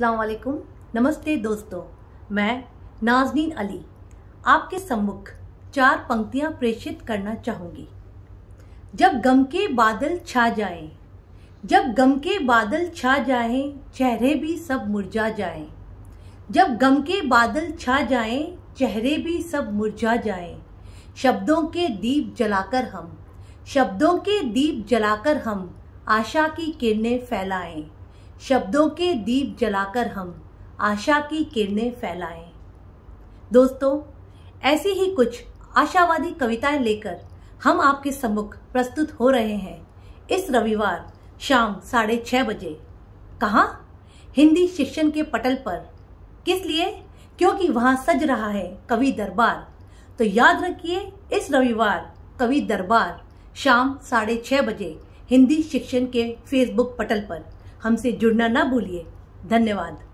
अस्सलाम वालेकुम नमस्ते दोस्तों, मैं नाजनीन अली आपके सम्मुख चार पंक्तियाँ प्रेषित करना चाहूँगी। जब गम के बादल छा जाएँ, जब गम के बादल छा जाएँ, चेहरे भी सब मुरझा जाएँ। जब गम के बादल छा जाएँ, चेहरे भी सब मुरझा जाएँ। शब्दों के दीप जलाकर हम, शब्दों के दीप जलाकर हम आशा की किरणें फैलाएँ। शब्दों के दीप जलाकर हम आशा की किरणें फैलाएँ। दोस्तों, ऐसी ही कुछ आशावादी कविताएँ लेकर हम आपके सम्मुख प्रस्तुत हो रहे हैं इस रविवार शाम साढ़े छह बजे। कहा? हिंदी शिक्षण के पटल पर। किस लिए? क्योंकि वहाँ सज रहा है कवि दरबार। तो याद रखिए, इस रविवार कवि दरबार शाम साढ़े छह बजे हिंदी शिक्षण के फेसबुक पटल पर। हमसे जुड़ना ना भूलिए। धन्यवाद।